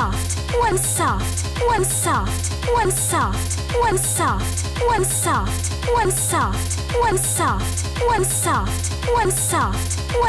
soft, one soft, one soft, one soft, one soft, one soft, one soft, one soft, one soft, one soft, one